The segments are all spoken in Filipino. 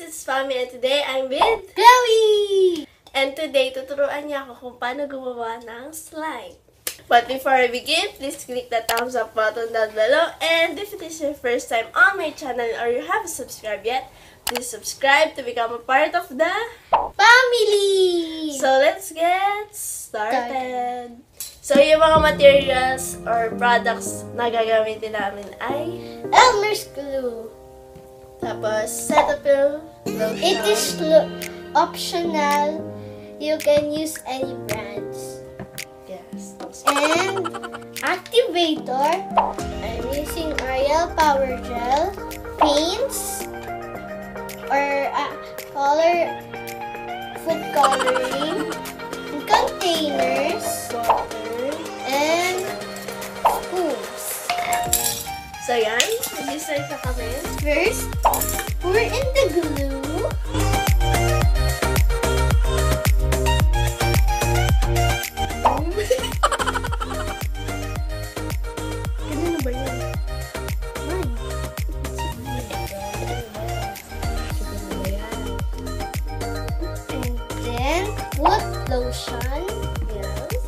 it's Fami and today I'm with Chloe! and today tuturuan niya ako kung paano gumawa ng slime. But before I begin, please click the thumbs up button down below and if it is your first time on my channel or you haven't subscribed yet, please subscribe to become a part of the Family! So let's get started! So yung mga materials or products na gagamitin namin ay Elmer's glue. tapos Cetaphil. It is optional. You can use any brands. Yes. And activator. I'm using Ariel Power Gel. Paints. Or uh, color. Food coloring. Containers. Water. And spoons. So yan, nag-start na kami. First, pour in the glue. Ganun na ba yan? And then, put lotion. Yes.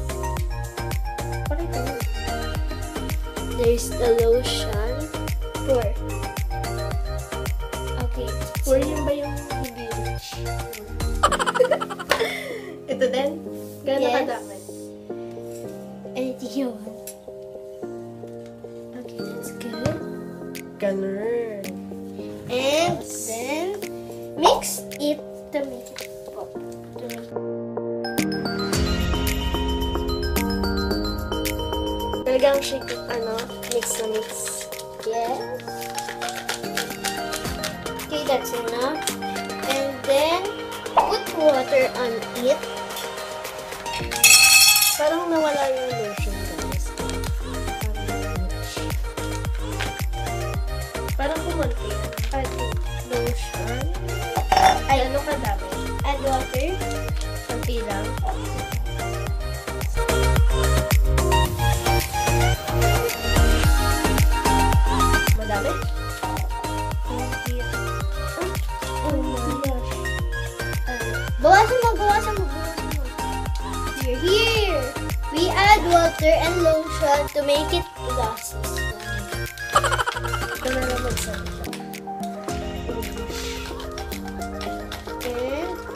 There's the lotion. Pour. Okay. Or yun ba yung hindi? Ito din? Gano'n Yes. kadami? You want. Okay, that's good. Ganun. And then, mix it to make it pop. To make Talagang shake, ano, mix na mix. Yes. Okay, that's enough. And then, put water on it. Parang nawala yung lotion, guys. Parang kumunti. Add lotion. Ay, ano kadami? Add water. Bawasan mo, bawasan mo, bawasan mo. Here, here. We add water and lotion to make it last. Ito na lang magsalita.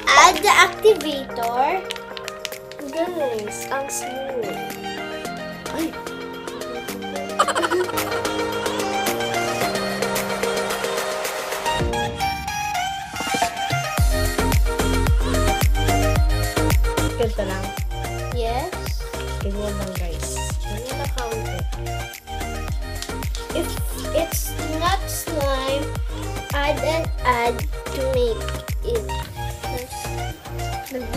Add the activator. Guys, ang smooth. Gawa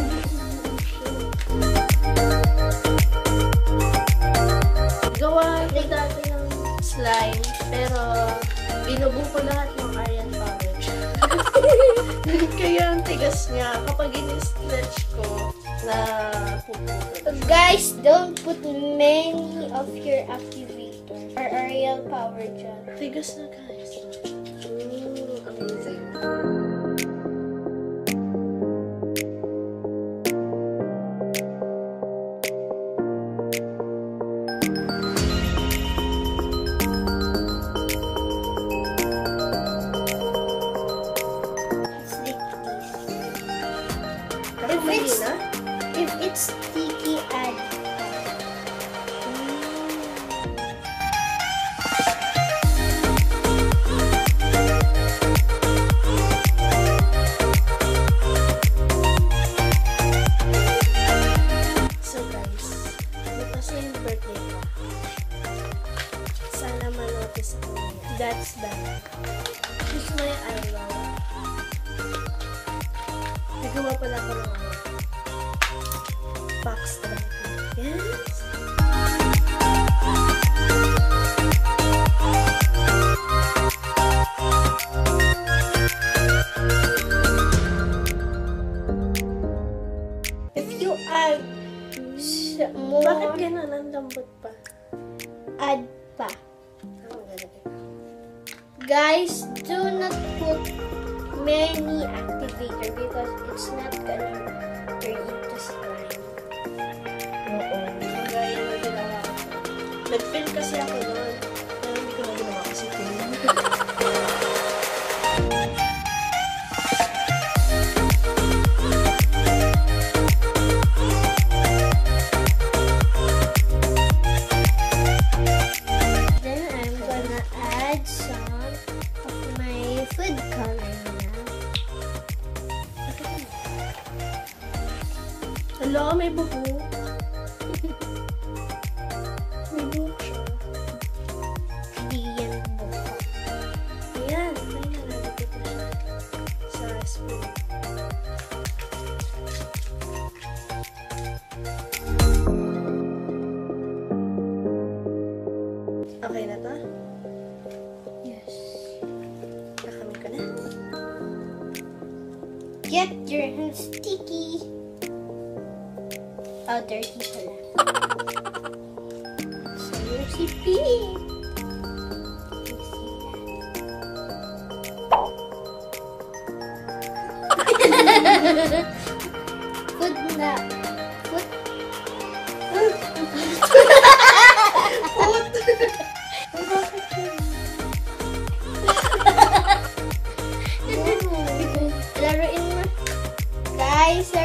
ko dati ng slime, pero binubuo ko lahat ng Aryan Power. Kaya ang tigas niya. Kapag in-stretch ko, na puputol. Guys, don't put many of your activator or Ariel Power Gel. Tigas na guys. Mm, amazing. Sticky, add. So guys, bukas yung birthday ko. Sana manotice ako niya. That's bad. She's my idol. Nagawa pala ako ng Box Yes! If you add more, Bakit ganun? Ang lambot pa. add pa. Guys, do not put many activator because it's not gonna turn into slime. Oo. Kagaya na ginawa ko. Nag-film kasi ako noon. Sticky. Oh, dirty pala. So, recipe. Food na. Guys,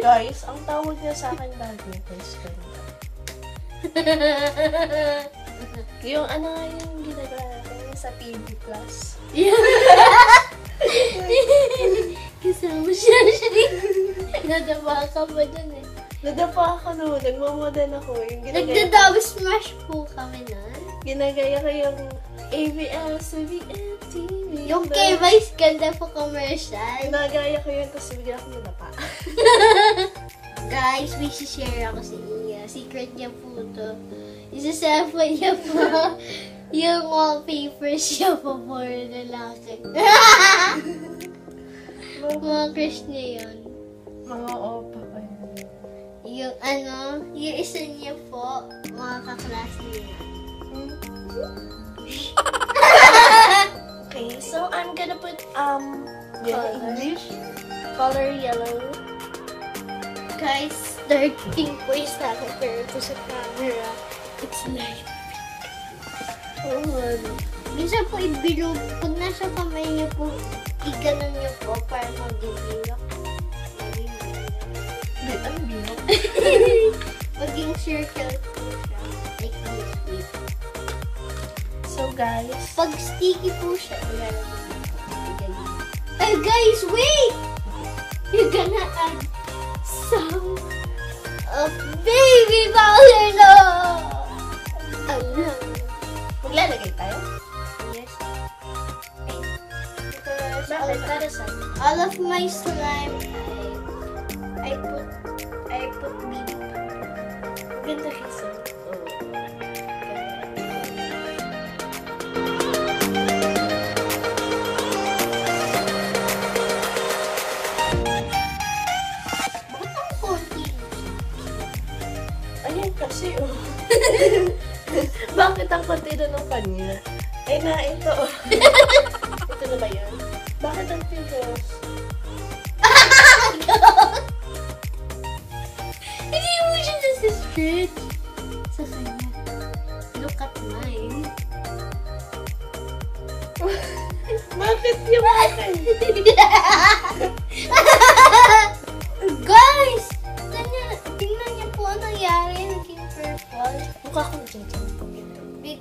Guys, ang tawag niya sa akin lagi, guys, ganito. Yung ano nga yung ginagawa natin sa PB Plus. Kasama siya siya. Nadama ka ba dun eh? Nadapa ako noon, nagmamodel ako. Yung ginagaya, smash po kami nun. ginagaya ko yung ABS-CBN TV. Yung kay Vice ganda po commercial. Ginagaya ko yun, tapos bigla ako nadapa. Guys, may share ako sa inyo. Secret niya po to. Isa-cellphone niya po. yung wallpapers niya po for lalaki. Mga crush niya yun. Mga opa ko yun. Yung ano, yung isa niya po, mga kaklase niya. Okay, so I'm gonna put, um, Color. English, color yellow. Guys, dark pink po yung sa akin, pero ito sa camera, it's light. Oh, man. Minsan po ibilog, pag nasa kamay niyo po, iganon niyo po para mag-ibilog. Di, ang bilog. Maging circle po siya. Like this way. So, guys, Pag sticky po siya, ilalagay niyo po. Eh guys, wait! You're gonna add baby! Ano? maglalagay tayo? Yes. Bakit? Para saan? All of my slime, I, I put, I put baby Ganda kasi. Ay na, ito.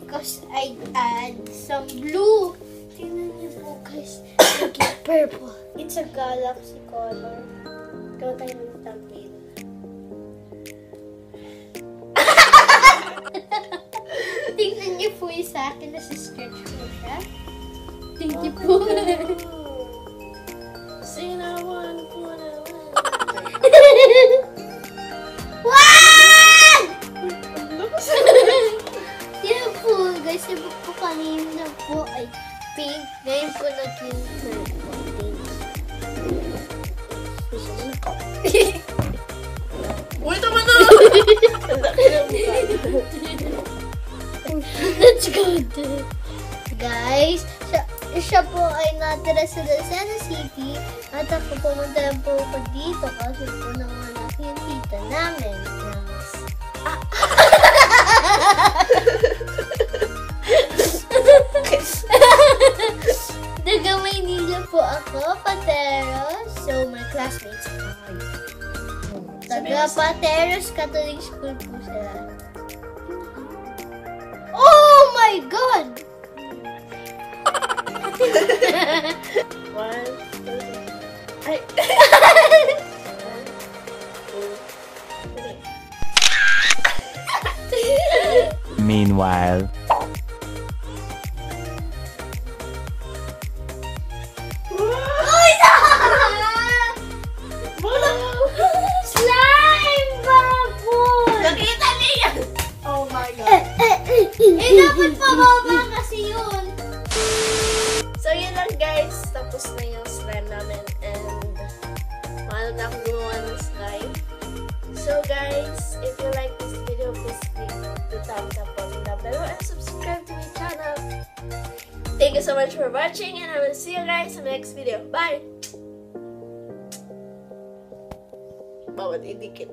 Because I add some blue. Tingnan niyo po guys. Naging purple. It's a galaxy color. Ikaw tayo ng thumbnail. Tingnan niyo po yung sa akin na stretch po siya. Thank you po. Siya, po ay natira sa Lucena City at ako pumunta po ako dito kasi po nanganak yung tita namin. Yes. Taga Maynila po ako, Pateros. So, my classmates po kayo. Taga Pateros Catholic School po sila. Oh my God! One, two, ay. Meanwhile. You so much for watching and I will see you guys in the next video. Bye! Bawat idikit.